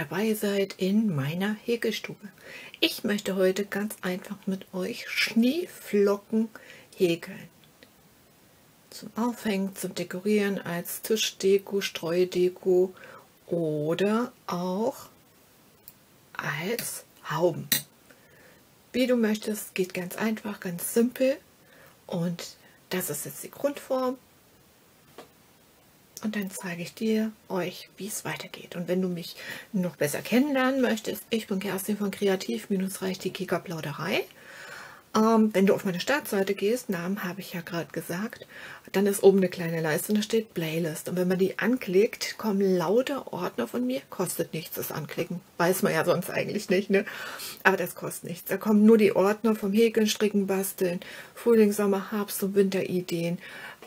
dabei seid in meiner Häkelstube. Ich möchte heute ganz einfach mit euch Schneeflocken häkeln. Zum Aufhängen, zum Dekorieren, als Tischdeko, Streudeko oder auch als Hauben. Wie du möchtest, geht ganz einfach, ganz simpel. Und das ist jetzt die Grundform und dann zeige ich dir, euch, wie es weitergeht. Und wenn du mich noch besser kennenlernen möchtest, ich bin Kerstin von Kreativ-Reich, die Kika-Plauderei. Ähm, wenn du auf meine Startseite gehst, Namen habe ich ja gerade gesagt, dann ist oben eine kleine Leiste und da steht Playlist. Und wenn man die anklickt, kommen lauter Ordner von mir. Kostet nichts, das Anklicken. Weiß man ja sonst eigentlich nicht, ne? Aber das kostet nichts. Da kommen nur die Ordner vom Häkeln, Stricken, Basteln, Frühling, Sommer, Herbst und Winterideen.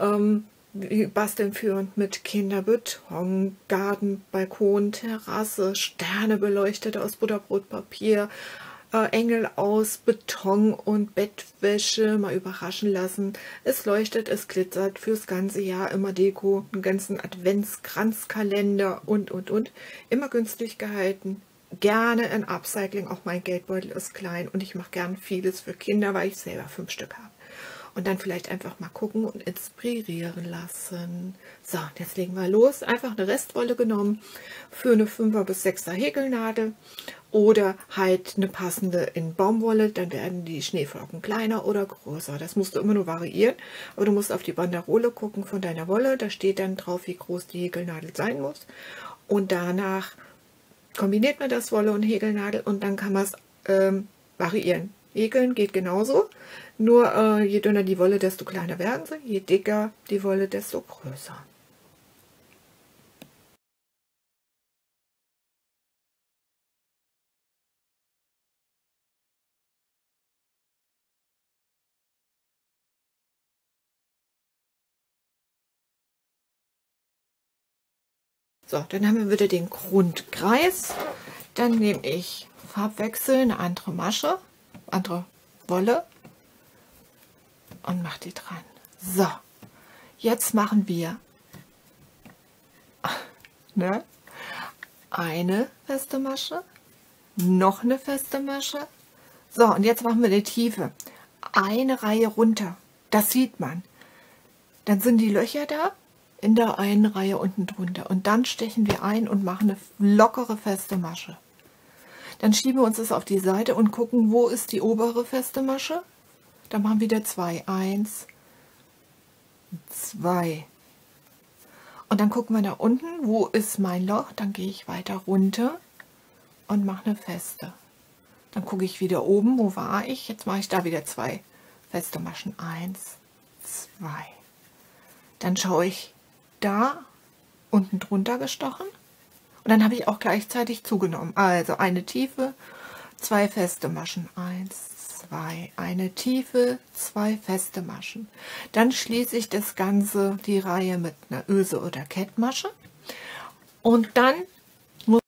Ähm, basteln führend mit Kinderbeton, Garten, Balkon, Terrasse, Sterne beleuchtet aus Butterbrotpapier, äh, Engel aus Beton und Bettwäsche mal überraschen lassen. Es leuchtet, es glitzert fürs ganze Jahr, immer Deko, einen ganzen Adventskranzkalender und, und, und. Immer günstig gehalten. Gerne ein Upcycling, auch mein Geldbeutel ist klein und ich mache gern vieles für Kinder, weil ich selber fünf Stück habe und dann vielleicht einfach mal gucken und inspirieren lassen. So, jetzt legen wir los. Einfach eine Restwolle genommen für eine 5er bis 6er Häkelnadel oder halt eine passende in Baumwolle, dann werden die Schneeflocken kleiner oder größer. Das musst du immer nur variieren, aber du musst auf die Banderole gucken von deiner Wolle, da steht dann drauf, wie groß die Häkelnadel sein muss und danach kombiniert man das Wolle und Häkelnadel und dann kann man es ähm, variieren. Häkeln geht genauso, nur äh, je dünner die Wolle, desto kleiner werden sie, je dicker die Wolle, desto größer. So, dann haben wir wieder den Grundkreis. Dann nehme ich Farbwechsel, eine andere Masche andere Wolle und mache die dran. So, jetzt machen wir ne, eine feste Masche, noch eine feste Masche. So, und jetzt machen wir die Tiefe. Eine Reihe runter. Das sieht man. Dann sind die Löcher da in der einen Reihe unten drunter. Und dann stechen wir ein und machen eine lockere feste Masche. Dann schieben wir uns das auf die Seite und gucken, wo ist die obere feste Masche. Dann machen wir wieder zwei. Eins, zwei. Und dann gucken wir nach unten, wo ist mein Loch. Dann gehe ich weiter runter und mache eine feste. Dann gucke ich wieder oben, wo war ich. Jetzt mache ich da wieder zwei feste Maschen. Eins, zwei. Dann schaue ich da unten drunter gestochen und dann habe ich auch gleichzeitig zugenommen. Also eine Tiefe, zwei feste Maschen. Eins, zwei, eine Tiefe, zwei feste Maschen. Dann schließe ich das Ganze, die Reihe mit einer Öse oder Kettmasche. Und dann muss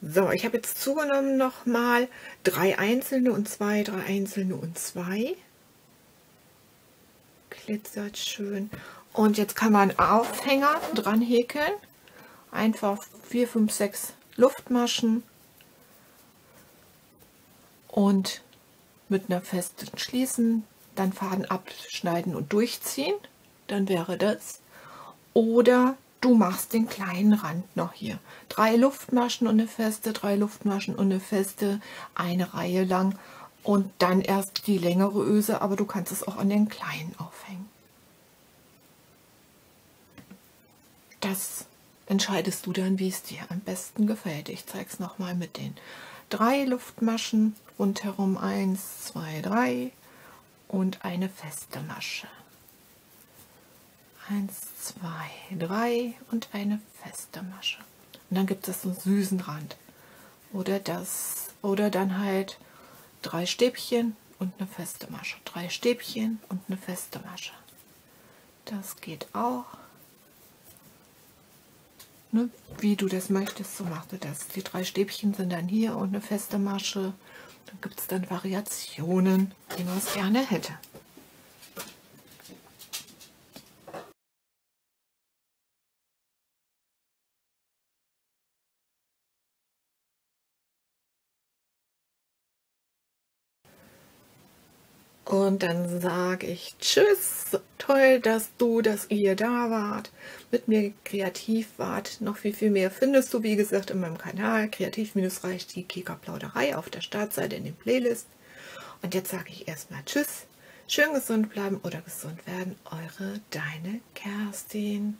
So, ich habe jetzt zugenommen nochmal drei einzelne und zwei, drei einzelne und zwei. Glitzert schön. Und jetzt kann man Aufhänger dran häkeln. Einfach 4, 5, 6 Luftmaschen und mit einer festen schließen, dann Faden abschneiden und durchziehen, dann wäre das. Oder du machst den kleinen Rand noch hier. Drei Luftmaschen und eine feste, drei Luftmaschen und eine feste, eine Reihe lang und dann erst die längere Öse, aber du kannst es auch an den kleinen aufhängen. das entscheidest du dann, wie es dir am besten gefällt. Ich zeige es nochmal mit den drei Luftmaschen, rundherum eins, zwei, drei und eine feste Masche. Eins, zwei, drei und eine feste Masche. Und dann gibt es so einen süßen Rand. Oder das, oder dann halt drei Stäbchen und eine feste Masche. Drei Stäbchen und eine feste Masche. Das geht auch. Ne, wie du das möchtest, so machst du das. Die drei Stäbchen sind dann hier und eine feste Masche. Dann gibt es dann Variationen, wie man es gerne hätte. Und dann sage ich Tschüss, toll, dass du, dass ihr da wart, mit mir kreativ wart. Noch viel, viel mehr findest du, wie gesagt, in meinem Kanal Kreativ-Reich die Kika-Plauderei auf der Startseite in den Playlist. Und jetzt sage ich erstmal Tschüss, schön gesund bleiben oder gesund werden. Eure, deine Kerstin.